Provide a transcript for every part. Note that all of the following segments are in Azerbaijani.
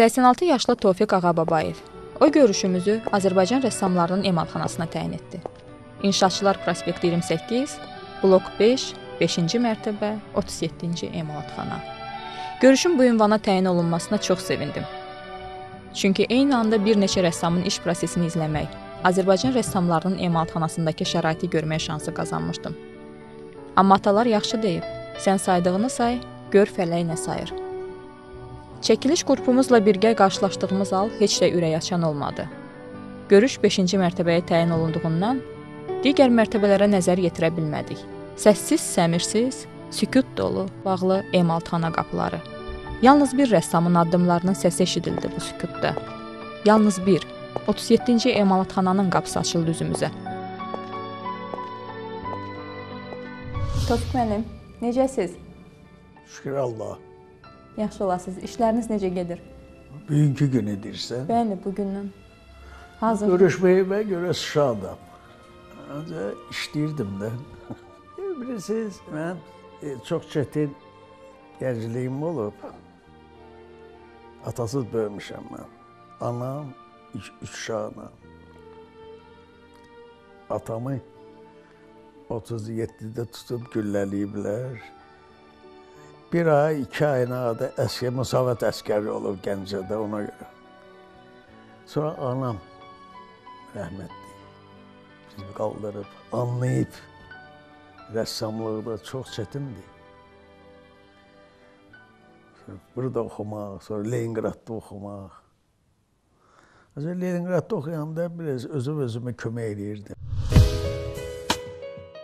86 yaşlı Tofiq Ağababayev. O görüşümüzü Azərbaycan rəssamlarının emalxanasına təyin etdi. İnşaatçılar prospekti 28, blok 5, 5-ci mərtəbə, 37-ci emalatxana. Görüşün bu ünvana təyin olunmasına çox sevindim. Çünki eyni anda bir neçə rəssamın iş prosesini izləmək, Azərbaycan rəssamlarının emalatxanasındakı şəraiti görmək şansı qazanmışdım. Amma atalar yaxşı deyib. Sən saydığını say, gör fələk nə sayır. Çəkiliş qrupumuzla birgə qarşılaşdığımız hal heç də ürək açan olmadı. Görüş 5-ci mərtəbəyə təyin olunduğundan digər mərtəbələrə nəzər yetirə bilmədik. Səssiz, səmirsiz, sükut dolu, bağlı emalxana qapıları. Yalnız bir rəssamın addımlarının səsi eşidildi bu sükutda. Yalnız bir 37-ci emalatxananın qapısı açıldı üzümüzə. Tofiq müəllim, necəsiz? Şükür Allah. Yaxşı olasınız. İşləriniz necə gedir? Bugünkü günü deyirsən. Bəli, bu gündən. Hazır. Görüşməyimə görə şadam. Ancaq işləyirdim də. Bilirsiniz, mən e, çox çətin gəncliyim olub. Atasız böyümüşəm mən. Anam üç, üç uşaqla. Atamı 37-də tutub gülləliyiblər. Bir ay, iki ayına da əskər, müsavat əskəri olub Gəncədə ona görə. Sonra anam rəhmətli bizi qaldırıb, anlayıb rəssamlıqda çox çətindir. Burada oxumaq, sonra Leningradda oxumaq. Azər Leningradda oxuyanda biraz özüm özümə kömək eləyirdim.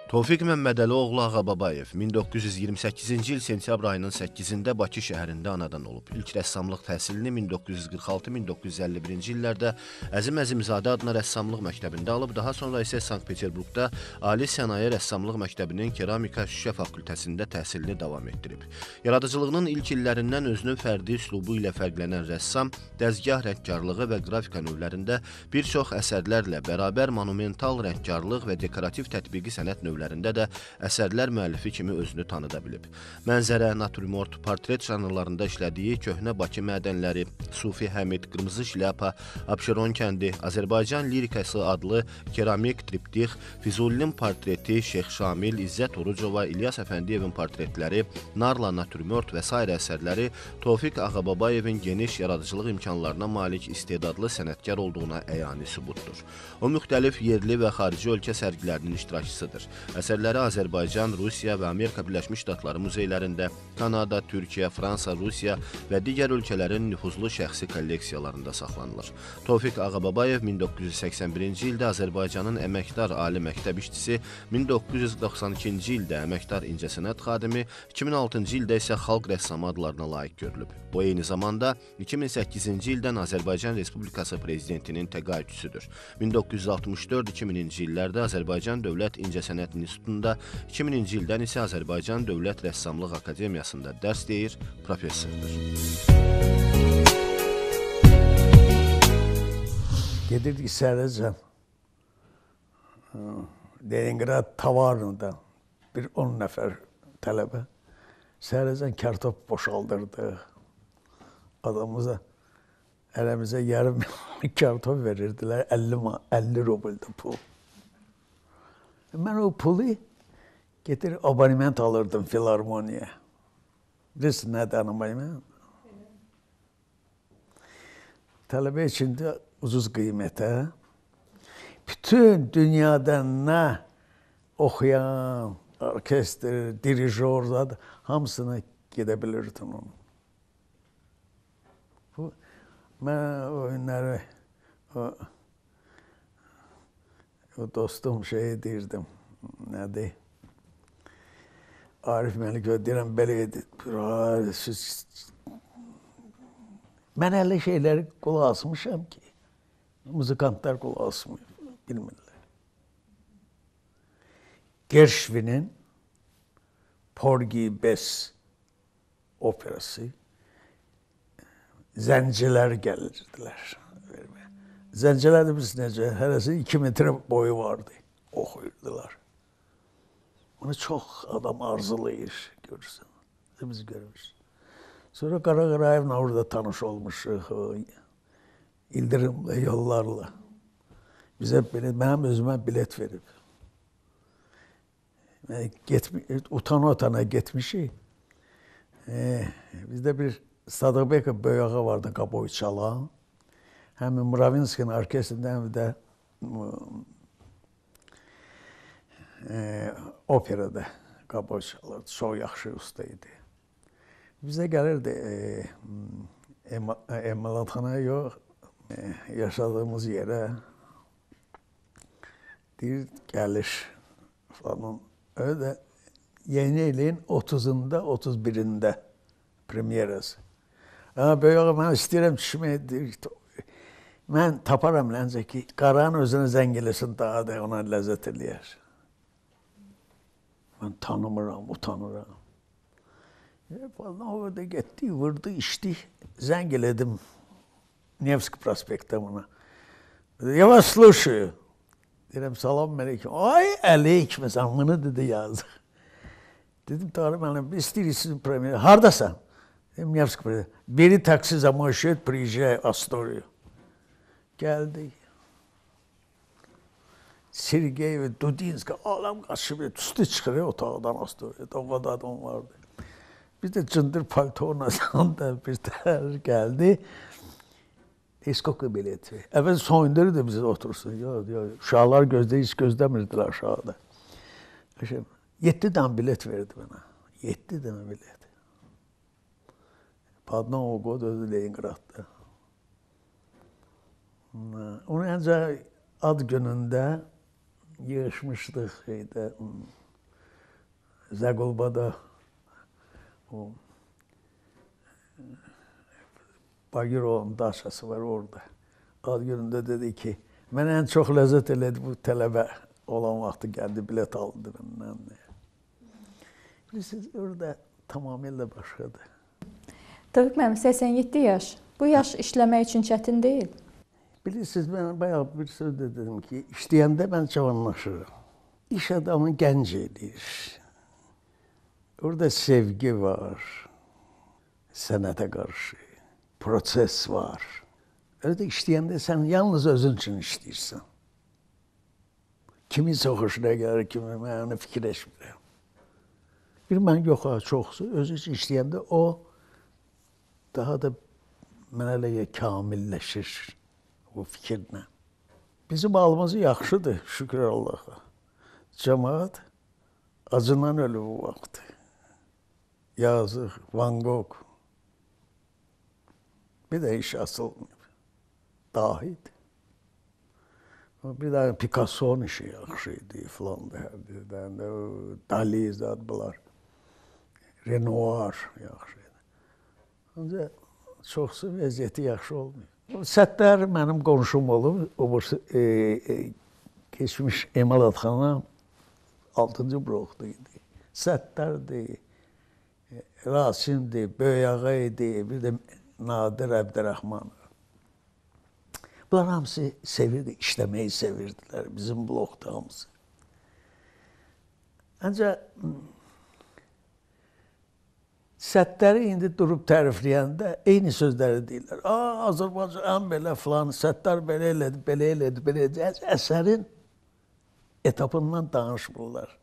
Tofiq Məmmədəli oğlu Ağababayev 1928-ci il sentyabr ayının 8-də Bakı şəhərində anadan olub. İlk rəssamlıq təhsilini 1946-1951-ci illərdə Əzim Əzimzadə adına rəssamlıq məktəbində alıb, daha sonra isə Sankt-Peterburqda Ali Sənaye Rəssamlıq Məktəbinin Keramika Şüşə fakültəsində təhsilini davam etdirib. Yaradıcılığının ilk illərindən özünün fərdi üslubu ilə fərqlənən rəssam dəzgah rəngkarlığı və qrafika növlərində bir çox əsərlərlə bərabər monumental rəngkarlıq və dekorativ tətbiqi sənət növləri növlərində də əsərlər müəllifi kimi özünü tanıda bilib. Mənzərə, naturmort, portret janrlarında işlədiyi köhnə Bakı mədənləri, Sufi Həmid, Qırmızı şlyapa, Abşeron kəndi, Azərbaycan lirikası adlı keramik triptix, Füzulinin portreti, Şeyx Şamil, İzzət Orucova, İlyas Əfəndiyevin portretləri, Narla naturmort və s. əsərləri Tofiq Ağababayevin geniş yaradıcılıq imkanlarına malik istedadlı sənətkar olduğuna əyani sübutdur. O müxtəlif yerli və xarici ölkə sərgilərinin iştirakçısıdır. Əsərləri Azərbaycan, Rusiya və Amerika Birləşmiş Ştatları muzeylərində, Kanada, Türkiyə, Fransa, Rusiya və digər ölkələrin nüfuzlu şəxsi kolleksiyalarında saxlanılır. Tofiq Ağababayev 1981-ci ildə Azərbaycanın əməkdar ali məktəb işçisi, 1992-ci ildə əməkdar incəsənət xadimi, 2006-cı ildə isə xalq rəssamı adlarına layiq görülüb. O eyni zamanda 2008-ci ildən Azərbaycan Respublikası prezidentinin təqaüdçüsüdür. 1964-2000-ci illərdə Azərbaycan Dövlət İncəsənət İnstitutunda, 2000-ci ildən isə Azərbaycan Dövlət Rəssamlıq Akademiyasında dərs deyir, professordur. Gedirdik Sərəcən. Leningrad tavarında bir 10 nəfər tələbə Sərəcən kartof boşaldırdıq. Adamıza ələmizə yarım kartof verirdilər 50 50 rubeldə pul. Mən o pulu getir abonement alırdım filarmoniya. Bilirsin nədir abonement? Tələbə içində ucuz qiymətə bütün dünyada nə oxuyan, orkestr, dirijor zad hamısına gedə bilirdin onu. Bu mən oyunları o dostum şey dirdim. Neydi? Arif Melik ve Diren Belediye. Ben öyle şeyleri kulağa asmışım ki. Müzikantlar kulağa asmıyor. Bilmiyorlar. Gershwin'in Porgy Bess operası. Zenciler gelirdiler. Biz necə, hərəsi 2 metr boyu vardı. Oxuyurdular. Bunu çox adam arzulayır, görürsən. Biz görürüz. Sonra Qara Qarayevlə orada tanış olmuşuq. İldirimlə, yollarla. Bizə belə mənim özümə bilet verib. Getmi, utana utana getmişik. E, bizdə bir Sadıqbekov böyüyə vardı qaboy çalan. Həmin Muravinskinin orkestrində həm də e, operada qaboy çalırdı. Çox yaxşı usta idi. Bizə gəlirdi e, emalatxanaya yox, e, yaşadığımız yerə deyir gəlir falan. Öyle də yeni ilin 30-unda, 31-də premyerası. Ha, böyük ağa mən istəyirəm çişmək deyir Mən taparam ləncə ki, qaranın özünə zəng eləsin daha da ona ləzzət eləyər. Mən tanımıram, utanıram. E, falan orada getdi, vurdu, içdi. Zəng elədim Nevski prospektə buna. Я вас слушаю. Deyirəm, salam aleyküm. Ay, aleyküm, bunu dedi yazıq. Dedim, Tarım müəllim, istəyirik sizin premier. Hardasan? Dedim, Nevski premier. Beri taksi за мой счет, приезжай в Асторию. Geldi. Sergey ve Dudinska alam qaçıb üstü çıxır otaqdan Astoriyada. O kadar adam vardı. Biz de cındır paltona da bir tər geldi. Eskoku bileti. Evet soyunları da bize otursun. Ya, ya, uşaqlar gözde hiç gözlemirdilər aşağıda. Şimdi, yedi tane bilet verdi bana. Yedi tane bilet. Padna Ogo da Leningrad'da. Onu ancaq ad günündə yığışmışdıq şeydə Zəqulbada o Bagirovun daşası var orada. Ad günündə dedi ki, mən ən çox ləzzət elədi bu tələbə olan vaxtı gəldi, bilet aldı məndən. Bilirsiniz, orada tamamilə başqadır. Tofiq müəllim 87 yaş. Bu yaş işləmək üçün çətin deyil. Bilirsiniz, mən bayaq bir söz də dedim ki, işləyəndə mən cavanlaşıram. İş adamı gənc edir. Orada sevgi var, sənətə qarşı, proses var. Öyle işləyəndə sən yalnız özün üçün işləyirsən. Kimin çox xoşuna gəlir, kimi mən fikirləşmirəm. Bir mən yox çoxsu, özü üçün işləyəndə o daha da mənə elə kamilləşir bu fikirlə. Bizim halımız yaxşıdır, şükür Allaha. Cəmaat acından ölü bu vaxt. Yazıq, Van Gogh. Bir də iş asılmıyor. Dahid. Bir də Picasso'nun işi yaxşı idi filan da hərdən də Dali zad bunlar. Renoir yaxşı idi. Ancaq çoxsu vəziyyəti yaxşı olmuyor. Səttar mənim qonşum olub, o e, e, keçmiş emalatxana 6-cı blokda idi. Səttardır, e, Rasimdir, Böyüyağa idi, bir də Nadir Əbdərrəhmanov. Bunlar hamısı sevirdi, işləməyi sevirdilər bizim blokda hamısı. Ancaq Sətləri indi durub tərifləyəndə eyni sözləri deyirlər. A, Azərbaycan belə filan, Səttar belə elədi, belə elədi, belə elədi. Əsərin etapından danışmırlar.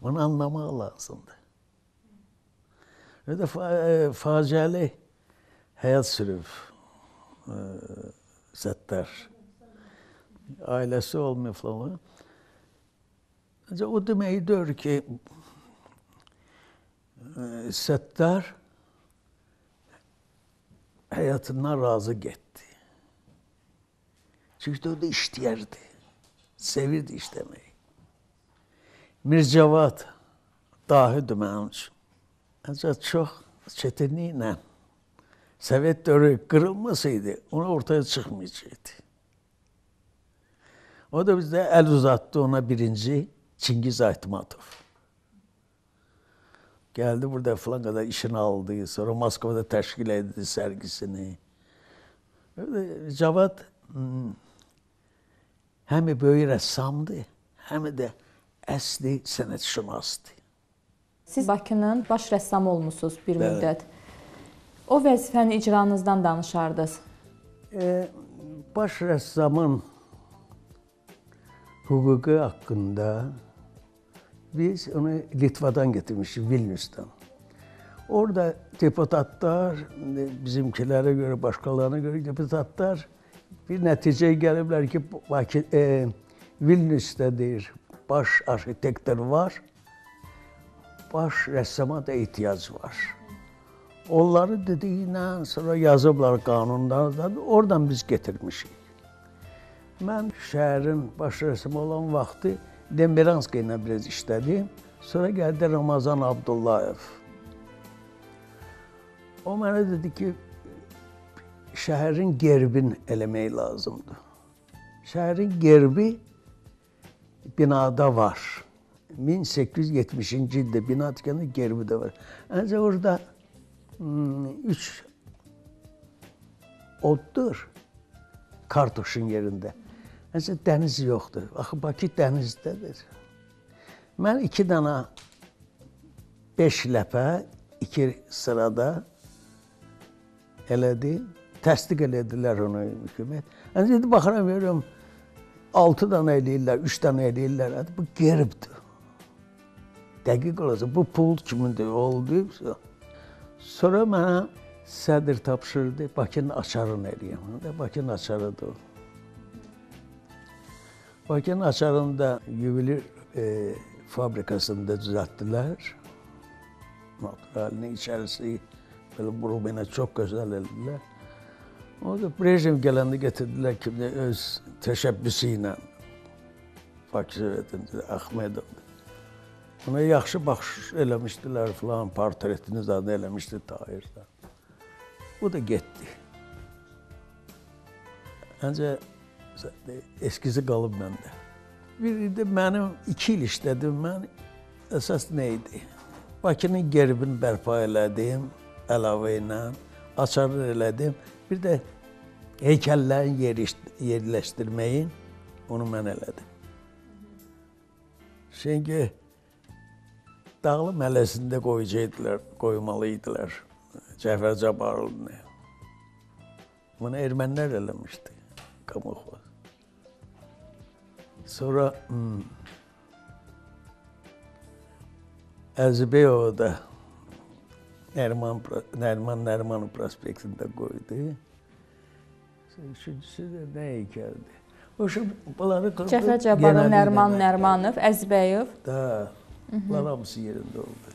Bunu anlamaq lazımdır. Öyle fa e, faciəli həyat sürüb e, Səttar. Ailəsi olmayıb falan. Ancaq o deməkdir ki, e, Səttar həyatından razı getdi. Çünki o da işləyərdi. Sevirdi işləməyi. Mircavad dahidir mənim üçün. Ancaq çox çətinliklə Sovet dövrü qırılmasaydı, onu ortaya çıxmayacaqdı. O da bizdə əl uzatdı ona birinci Çingiz Aytmatov. Geldi burada falan kadar işini aldı. Sonra Moskova'da teşkil edildi sergisini. Öyle Cavat hmm, hem böyle ressamdı hem de əsli sənətşünasdı. Siz Bakının baş rəssamı olmusunuz bir müddət. O vəzifəni icranızdan danışardınız. E, baş rəssamın hüququ haqqında biz onu Litvadan getirmişik, Vilnius'tan. Orada deputatlar, bizimkilere göre, başkalarına göre deputatlar bir nəticəyə gəliblər ki, Bakı, e, Vilnius'tadır, baş arxitektör var, baş rəssama da ehtiyac var. Onları dediyinə sonra yazıblar qanunlardan, oradan biz getirmişik. Mən şəhərin baş rəssamı olan vaxtı Demiranski ilə biraz işlədim. Sonra gəldi Ramazan Abdullayev. O mənə dedi ki, şəhərin gerbin eləmək lazımdır. Şəhərin gerbi binada var. 1870-ci ildə bina tikəndə gerbi də var. Ancaq orada hmm, üç oddur kartuşun yerində. Ancaq dəniz yoxdur. Axı Bakı dənizdədir. Mən iki dana 5 ləpə iki sırada elədi. Təsdiq elədilər onu hökumət. Ancaq indi baxıram görürəm 6 dana eləyirlər, 3 dana eləyirlər. Bu geribdir. Dəqiq olacaq. Bu pul kimindir? Oldu. Sonra mənə sədr tapşırdı Bakının açarını eləyəm. Bakının açarıdır o. Bakının açarını da yubilir e, fabrikasında düzelttiler. Naturalinin içerisi böyle burumine çok güzel eldiler. O da Brejnev geleni getirdiler ki öz teşebbüsüyle Bakı Sovetində Ahmedov. Ona yaxşı baxış eləmişdilər filan, portretini zaten eləmişdi Tahirdə. Bu da getdi. Ancaq eskizi qalıb məndə. Bir də mənim 2 il işlədim mən. Əsas nə idi? Bakının gerbini bərpa elədim əlavə ilə, açarı elədim. Bir də heykəllərin yerləşdirməyi onu mən elədim. Çünki Dağlı məhəlləsində qoyacaqdılar, qoymalıydılar Cəfər Cabbarlını. Bunu ermənilər eləmişdi. Kamuxva. Sonra hmm, Ərzibəyovda Nərman, Nərman Nərmanov prospektində qoydu. Üçüncüsü də nə hekəldir? Hoşum bunları Cəfər Cabbarlı, Nərman Nərmanov, Əzbəyov. Da. Bunlar hamısı yerində oldu.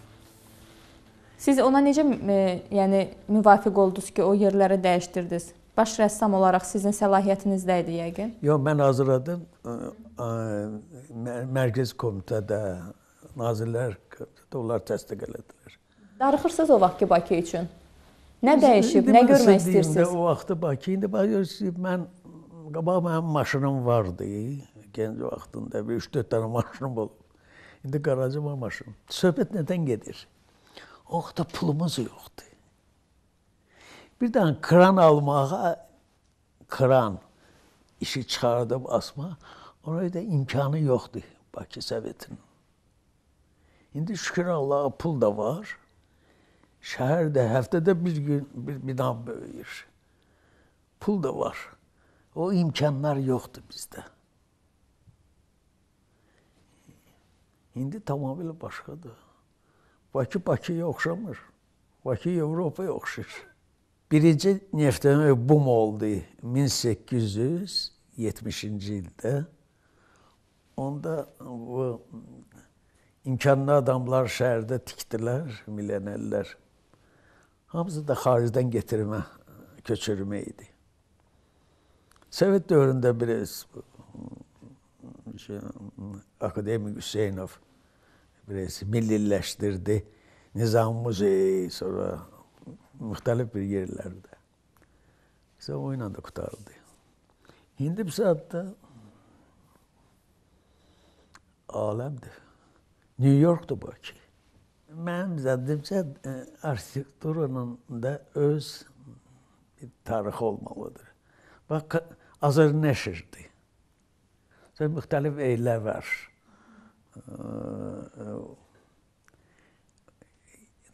Siz ona necə e, yəni müvafiq oldunuz ki, o yerləri dəyişdirdiniz? Baş rəssam olaraq sizin səlahiyyətinizdə idi yəqin. Yox, mən hazırladım. Mərkəzi komitədə, nazirlər komitədə onlar təsdiq elədilər. Darıxırsınız o vaxt ki Bakı üçün? Nə dəyişib, nə görmək istəyirsiniz? O vaxtı Bakı, indi mən qabaq mənim maşınım vardı. Gənc vaxtında 3-4 dənə maşınım olub. İndi qaracı var maşın. Söhbət nədən gedir? O vaxtda pulumuz yoxdur. Bir dənə kran almağa, kran işi çıxardıb asma, ona da imkanı yoxdur Bakı Sovetinin. İndi şükür Allaha pul da var. Şəhərdə həftədə bir gün bir bina böyüyür. Pul da var. O imkanlar yoxdur bizdə. İndi tamamilə başqadır. Bakı Bakıya oxşamır. Bakı Avropaya oxşur. Birinci neftin bum oldu 1870-ci ildə. Onda bu imkanlı adamlar şəhərdə tikdilər, milyonerlər. Hamısı da xaricdən getirmə, köçürmə idi. Sovet dövründə biraz şey, akademik Hüseynov biraz milliləşdirdi. Nizam Muzeyi sonra müxtəlif bir yerlərdə. İşte o ilə də qutardı. İndi bu saatda aləmdir. New Yorkdur Bakı. Mənim zənnimcə e, arxitekturanın da öz tarixi olmalıdır. Bax, Azər nəşrdir. Sonra müxtəlif eylər var.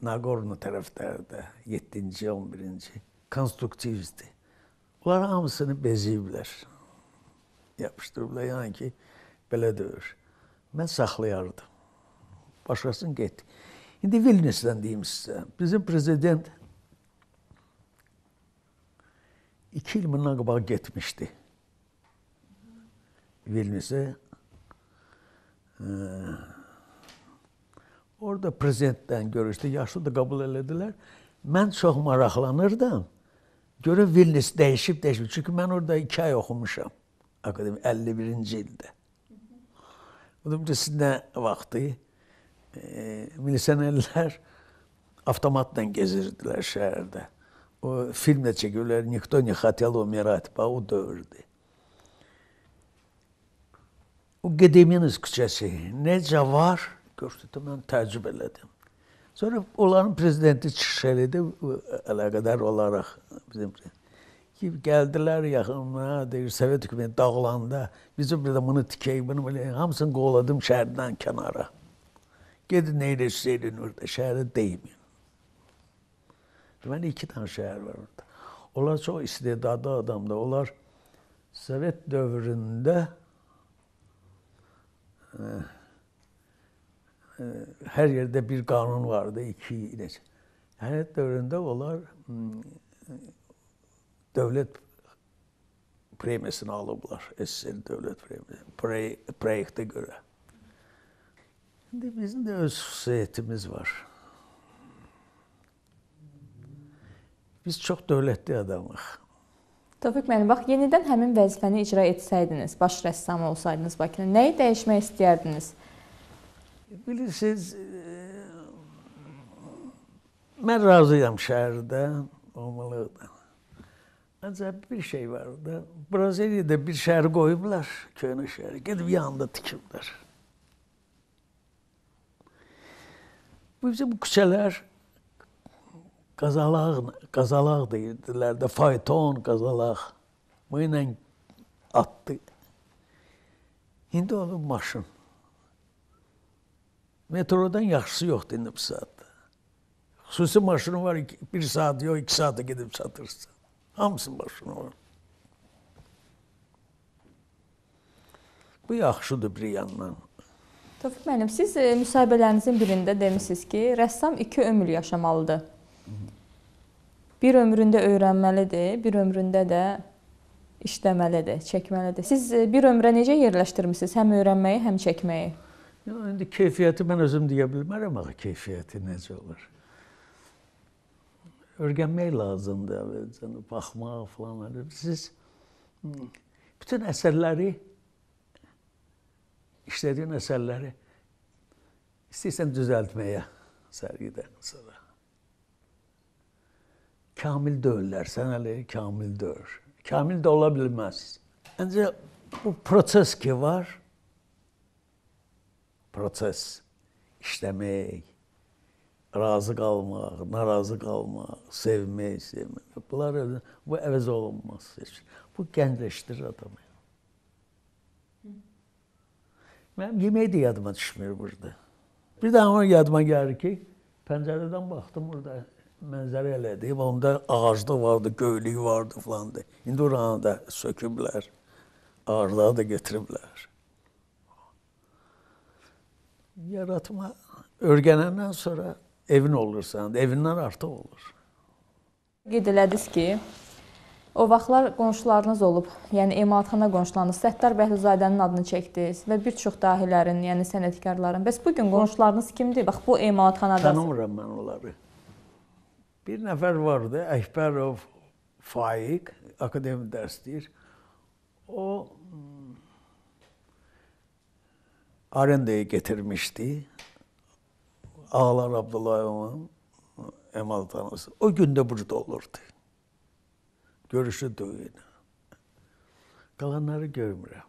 Nagorno tərəflərdə 7-ci, 11-ci konstruktivistdir. Bunlar hamısını beziyiblər. Yapışdırıblar, yəni ki, belə deyir. Mən saxlayardım. Başqasını getdi. İndi Vilniusdən deyim sizə. Bizim prezident iki il bundan qabaq getmişdi. Vilnius'a. Ee, orada prezidentdən görüşdü. Yaşlı da qəbul elədilər. Mən çox maraqlanırdım. Görə Vilnius dəyişib, dəyişib. Çünki mən orada iki ay oxumuşam. Akademi 51-ci ildə. Odur ki, siz nə vaxtı e, milisionerlər avtomatla gezirdilər şəhərdə. O film də çəkirlər. Nikto ne хотел умирать. Bax o dövrdür. O Gediminas küçəsi necə var? Gördüm, mən təəccüb elədim. Sonra onların prezidenti çıxış elədi əlaqədar olaraq bizim ki gəldilər yaxınına, deyir Sovet hökuməti dağılanda bizim bir də bunu tikək, bunu belə hamısını qovladım şəhərdən kənara. Gedin nə edirsiniz orada, şəhərə deyməyin. Deməli iki dənə şəhər var orada. Onlar çox istedadlı adamdır. Onlar Sovet dövründə hər yerdə bir qanun vardı, iki necə. Hər dövründə onlar dövlət premiyasını alıblar. SSR dövlət premiyası. Proyektə görə. İndi bizim də öz xüsusiyyətimiz var. Biz çox dövlətli adamıq. Tofiq müəllim, bax yenidən həmin vəzifəni icra etsəydiniz, baş rəssam olsaydınız Bakının, nəyi dəyişmək istəyərdiniz? Bilirsiniz, mən razıyam şəhərdə olmalıdır. Ancaq bir şey var da, Braziliyada bir şəhər qoyublar, köhnə şəhəri, gedib yanında tikiblər. Bu bizim küçələr qazalaq, qazalaq deyirdilər də, fayton, qazalaq. Bu ilə atdı. İndi onun maşın. Metrodan yaxşısı yoxdur indi bu saatda. Xüsusi maşını var, bir saat yox, iki saata gedib çatırsan. Hamısı maşını var. Bu yaxşıdır bir yandan. Tofiq müəllim, siz e, müsahibələrinizin birində demisiniz ki, rəssam iki ömür yaşamalıdır. Bir ömründə öyrənməlidir, bir ömründə də işləməlidir, çəkməlidir. Siz e, bir ömrə necə yerləşdirmisiniz? Həm öyrənməyi, həm çəkməyi? Ya indi keyfiyyəti mən özüm deyə bilmərəm axı keyfiyyəti necə olur. Öyrənmək lazımdır, əvvəlcən baxmaq falan. Siz bütün əsərləri işlədiyin əsərləri istəyirsən düzəltməyə sərgidən sonra. Kamil deyirlər, sən hələ kamil deyir. Kamil də ola bilməz. Ancaq bu proses ki var, proses işləmək, razı qalmaq, narazı qalmaq, sevmək, sevmək. Bunlar bu əvəz olunmaz heç. Bu gəncləşdirir adamı. Mənim yemək də yadıma düşmür burada. Bir də amma yadıma gəlir ki, pəncərədən baxdım burada mənzərə elədi. Onda ağaclıq vardı, göylük vardı filandı. İndi oranı da söküblər. Ağacları da götürüblər. Yaratma öyrənəndən sonra evin olursan, evindən artıq olur. Qeyd elədiniz ki, o vaxtlar qonşularınız olub, yəni emalatxana qonşularınız Səttar Bəhluzadənin adını çəkdiniz və bir çox dahilərin, yəni sənətkarların. Bəs bu gün qonşularınız kimdir? Bax bu emalatxanada. Tanımıram mən onları. Bir nəfər vardı, Əkbərov Faiq, akademi dərs deyir. O arendaya getirmişti. Ağlar Abdullayev'in emalathanası. O günde burada olurdu. Görüşü düğün. Qalanları görmürəm.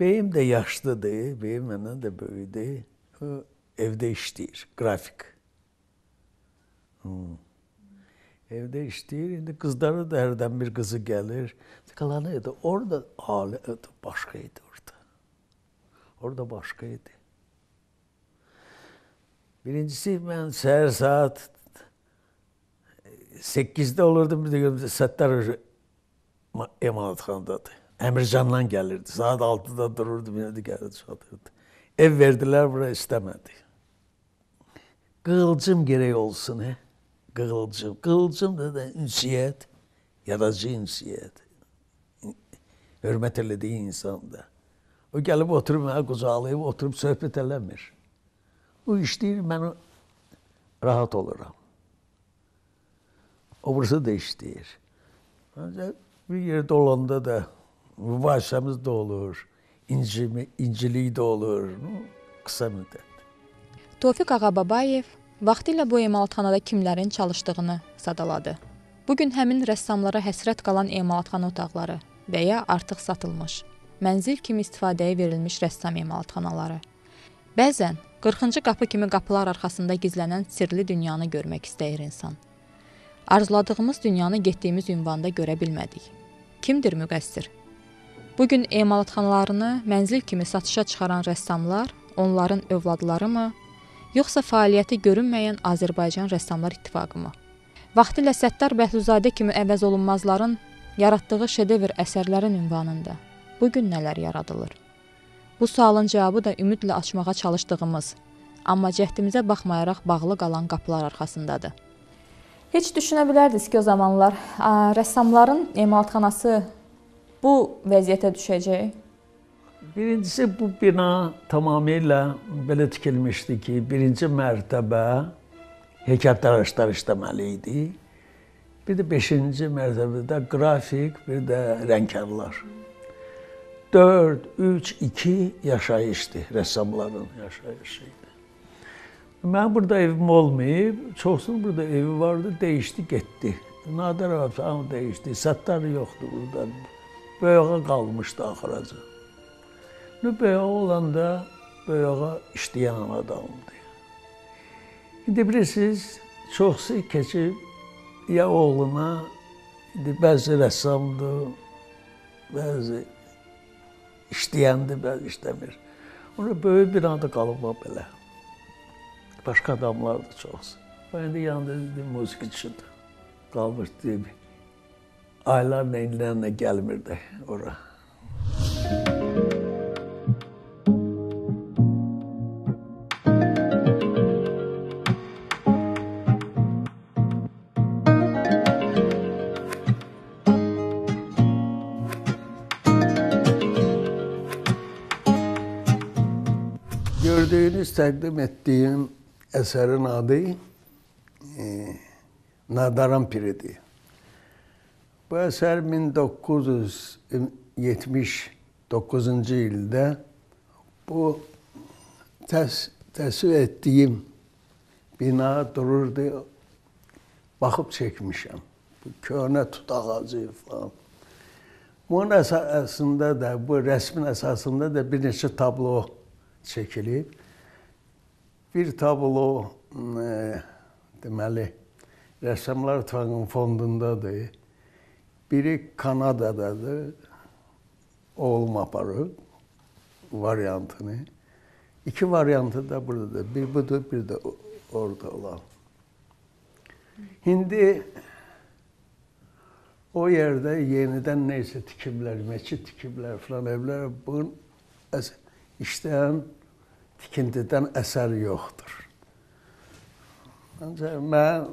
Beyim də yaşlıdır, beyim məndən də böyükdür. O evdə işləyir, qrafik. Hmm. Evdə işləyir. İndi qızları da hərdən bir qızı gəlir. Qalanı idi. Orada hali başqa idi orada. Orada başqa idi. Birincisi mən səhər saat 8-də olurdum, bir də görüm Səttar emalatxanadadır. Əmircandan gəlirdi. Saat 6-da dururdu, də gəlirdi, çatırdı. Ev verdilər, bura istəmədi. Qığılcım gərək olsun, hə? Qığılcım. Qığılcım da, da ünsiyyət, yaradıcı ünsiyyət. Hörmət elədiyi insanda. O gəlib oturub mənə qucaqlayıb, oturub söhbət eləmir. O işləyir, mən rahat oluram. O burası da işləyir. Ancaq bir yerdə olanda da mübahisəmiz də olur, incimi, incilik də olur, qısa müddət. Tofiq Ağababayev vaxtilə bu emalatxanada kimlərin çalışdığını sadaladı. Bu gün həmin rəssamlara həsrət qalan emalatxana otaqları və ya artıq satılmış, mənzil kimi istifadəyə verilmiş rəssam emalatxanaları. Bəzən 40-cı qapı kimi qapılar arxasında gizlənən sirli dünyanı görmək istəyir insan. Arzuladığımız dünyanı getdiyimiz ünvanda görə bilmədik. Kimdir müqəssir? Bu gün emalatxanalarını mənzil kimi satışa çıxaran rəssamlar onların övladlarımı, yoxsa fəaliyyəti görünməyən Azərbaycan Rəssamlar İttifaqı mı? Vaxtilə Səttar Bəhluzadə kimi əvəzolunmazların yaratdığı şedevr əsərlərin ünvanında bu gün nələr yaradılır? Bu sualın cavabı da ümidlə açmağa çalışdığımız, amma cəhdimizə baxmayaraq bağlı qalan qapılar arxasındadır. Heç düşünə bilərdiniz ki, o zamanlar rəssamların emalatxanası bu vəziyyətə düşəcək? Birincisi bu bina tamamilə belə tikilmişdi ki, birinci mərtəbə heykəltaraşlar işləməli idi. Bir də 5-ci mərtəbədə qrafik, bir də rəngkarlar. 4, 3, 2 yaşayışdı, rəssamların yaşayışı idi. Mən burada evim olmayıb, çoxsunun burada evi vardı, dəyişdi, getdi. Nadir hamı dəyişdi. Səttar yoxdur burada. Böyüğa qalmışdı axıraca. Nu böyüğa olanda böyüğa işləyən adamdı. İndi bilirsiniz, çoxsu keçib ya oğluna, indi bəzi rəssamdır, bəzi işləyəndir, bəzi işləmir. Ona böyük bir anda qalıb belə. Başqa adamlar da çoxdur. O indi yanında dedi, musiqiçidir. Qalmışdı. Aylarla illərlə gəlmirdi ora. Təqdim etdiyim eserin adı e, Nadaran Piri'di. Bu eser 1979 yılda bu tes, tesvir ettiğim bina dururdu. Bakıp çekmişim. Bu köhne tut ağacı falan. Bunun esasında da, bu resmin esasında da bir neçə tablo çəkilib bir tablo e, deməli Rəssamlar İttifaqının fondundadır. Biri Kanadadadır. Oğlum aparır variantını. İki variantı da buradadır. Bir budur, bir de orada olan. Şimdi o yerde yeniden neyse tikimler, meçit tikimler falan evler bunun işleyen tikintidən əsər yoxdur. Ancaq mən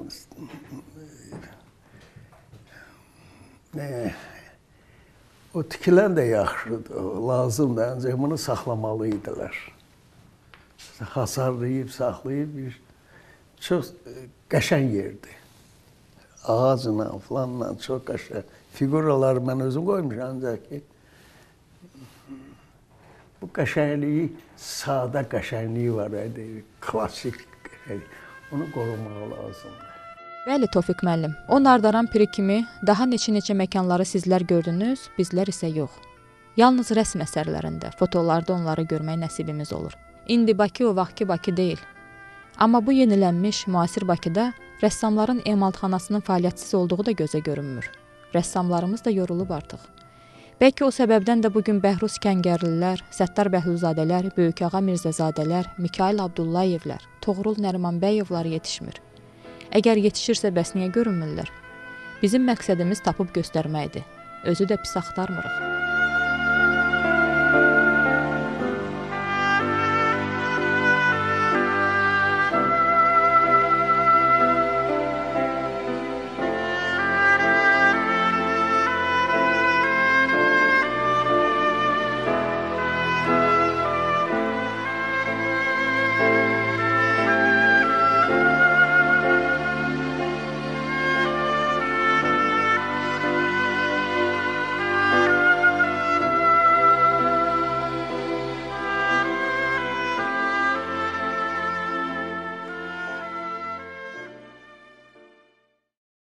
ne, o tikilən də yaxşıdır, lazımdır, ancaq bunu saxlamalı idilər. Hasarlayıb, saxlayıb bir çox qəşəng yerdir. Ağacla, falanla çox qəşəng. Figuralar mən özüm qoymuşam ancaq ki, bu qəşəngliyi, sadə qəşəngliyi var idi, klassik. Onu qorumaq lazımdır. Bəli, Tofiq müəllim. O Nardaran piri kimi daha neçə-neçə məkanları sizlər gördünüz, bizlər isə yox. Yalnız rəsm əsərlərində, fotolarda onları görmək nəsibimiz olur. İndi Bakı o vaxtki Bakı deyil. Amma bu yenilənmiş müasir Bakıda rəssamların emalxanasının fəaliyyətsiz olduğu da gözə görünmür. Rəssamlarımız da yorulub artıq. Bəlkə o səbəbdən də bu gün Bəhruz Kəngərlilər, Səttar Bəhluzadələr, Böyükağa Mirzəzadələr, Mikail Abdullayevlər, Toğrul Nərimanbəyovlar yetişmir. Əgər yetişirsə bəs niyə görünmürlər? Bizim məqsədimiz tapıb göstərməkdir. Özü də pis axtarmırıq.